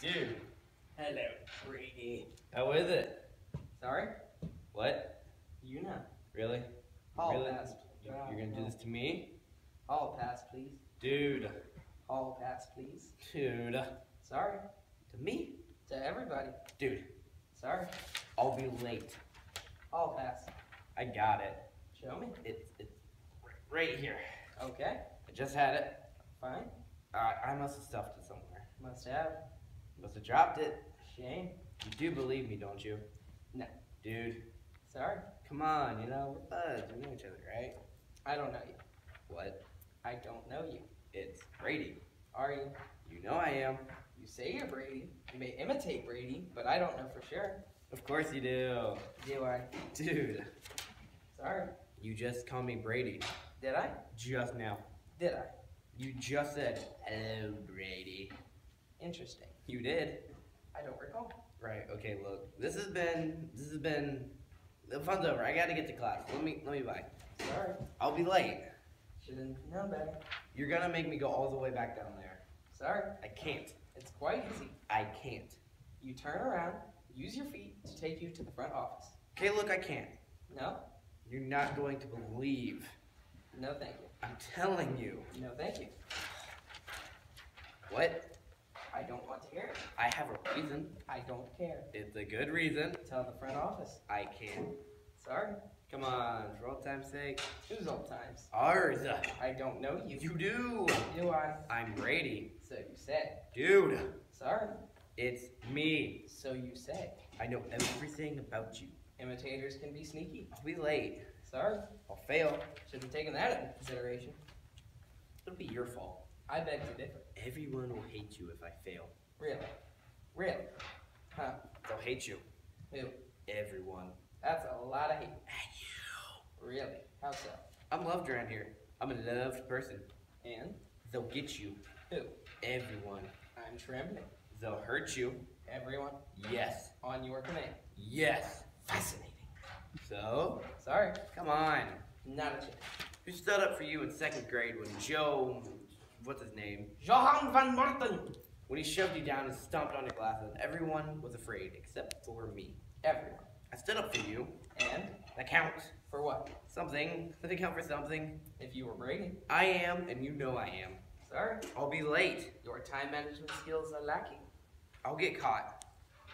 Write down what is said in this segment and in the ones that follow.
Dude, Hello, Brady. how is it? Sorry? What? You know. Really? Hall really? pass. You're gonna do this to me? Hall pass, please. Dude. Hall pass, please. Dude. Sorry. To me? To everybody. Dude, Sorry. I'll be late. Hall pass. I got it. Show me. It's it's right here. Okay. I just had it. Fine. Uh, I must have stuffed it somewhere. Must have. Must have dropped it. Shame. You do believe me, don't you? No. Dude, Sorry. come on, you know, we're buds. We know each other, right? I don't know you. What? I don't know you. It's Brady. Are you? You know I am. You say you're Brady. You may imitate Brady, but I don't know for sure. Of course you do. Do I? Dude, Sorry. you just called me Brady. Did I? Just now. Did I? You just said, hello, Brady. Interesting. You did. I don't recall. Right, okay, look. This has been, this has been, the fun's over. I gotta get to class. Let me, let me bye. Sorry. I'll be late. Shouldn't known better. You're gonna make me go all the way back down there. Sorry. I can't. It's quite easy. I can't. You turn around, use your feet to take you to the front office. Okay, look, I can't. No? You're not going to believe. No, thank you. I'm telling you. No, thank you. What? I don't want to hear it. I have a reason. I don't care. It's a good reason. Tell the front office. I can't. Sorry. Come on, for old time's sake. Who's old times? Ours. I don't know you. You do. Do I? I'm Brady. So you say. Dude, Sorry. it's me. So you say. I know everything about you. Imitators can be sneaky. I'll be late. Sorry. I'll fail. Should have taken that into consideration. It'll be your fault. I beg to differ. Everyone will hate you if I fail. Really? Really? Huh. They'll hate you. Who? Everyone. That's a lot of hate. And you. Really? How so? I'm loved around here. I'm a loved person. And? They'll get you. Who? Everyone. I'm trembling. They'll hurt you. Everyone Yes. on your command. Yes. Fascinating. So, Sorry. come on. Not a chance. Who stood up for you in second grade when Joe, what's his name, Johan van Marten. when he shoved you down and stomped on your glasses? Everyone was afraid except for me. Everyone. I stood up for you. And? That counts. For what? Something. Does it count for something? If you were Brady. I am, and you know I am. Sorry. I'll be late. Your time management skills are lacking. I'll get caught.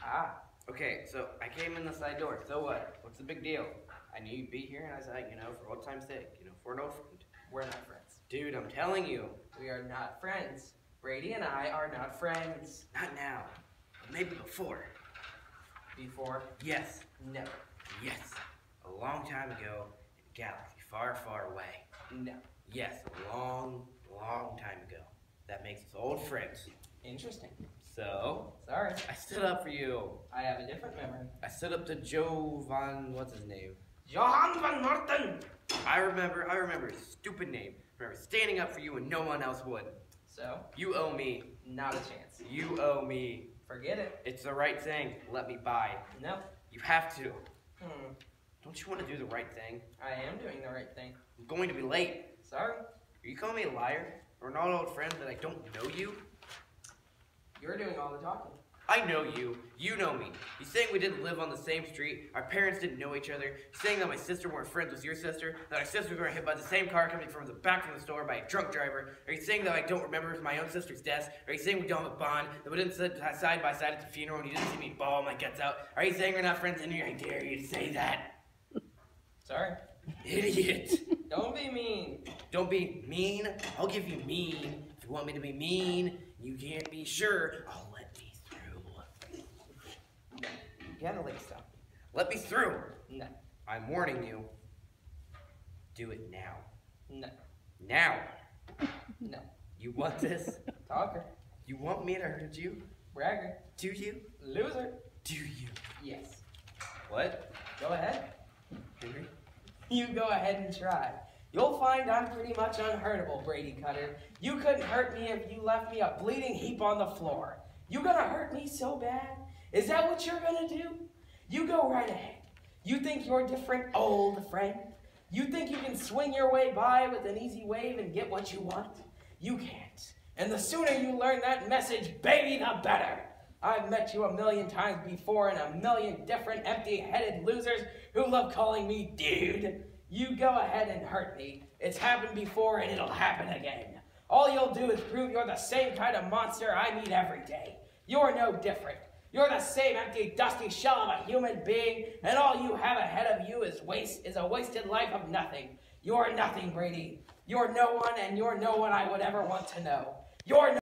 Ah. Okay, so I came in the side door. So what? What's the big deal? I knew you'd be here, and I said, you know, for old time's sake, you know, for an old friend. We're not friends. Dude, I'm telling you. We are not friends. Brady and I are not friends. Not now. But maybe before. Before? Yes. Never. Yes. A long time ago, in a galaxy far, far away. No. Yes, a long, long time ago. That makes us old friends. Interesting. So, Sorry. I stood up for you. I have a different memory. I stood up to Joe Von, what's his name? Johan van Marten. I remember, I remember his stupid name. I remember standing up for you when no one else would. So, You owe me. not a chance. You owe me. Forget it. It's the right thing. Let me buy. No. You have to. Hmm. Don't you want to do the right thing? I am doing the right thing. I'm going to be late. Sorry. Are you calling me a liar? Or an old friend that I don't know you? You're doing all the talking. I know you. You know me. You saying we didn't live on the same street, our parents didn't know each other, saying that my sister weren't friends with your sister, that our sisters were hit by the same car coming from the back from the store by a drunk driver. Are you saying that I don't remember my own sister's death? Are you saying we don't have a bond, that we didn't sit side by side at the funeral and you didn't see me bawl my guts out? Are you saying we're not friends anymore? I dare you to say that. Sorry. Idiot. Don't be mean. Don't be mean. I'll give you mean. If you want me to be mean, you can't be sure. I'll let me through. You gotta like stop. Let me through. No. I'm warning you. Do it now. No. Now. No. You want this? Talker. You want me to hurt you? Bragger. Do you? Loser. Do you? Yes. What? Go ahead. Henry? You go ahead and try. You'll find I'm pretty much unhurtable, Brady Cutter. You couldn't hurt me if you left me a bleeding heap on the floor. You gonna hurt me so bad? Is that what you're gonna do? You go right ahead. You think you're different, old friend? You think you can swing your way by with an easy wave and get what you want? You can't. And the sooner you learn that message, baby, the better. I've met you a million times before and a million different empty headed losers who love calling me dude. You go ahead and hurt me. It's happened before and it'll happen again. All you'll do is prove you're the same kind of monster I meet every day. You're no different. You're the same empty, dusty shell of a human being, and all you have ahead of you is waste is a wasted life of nothing. You're nothing, Brady. You're no one, and you're no one I would ever want to know. You're no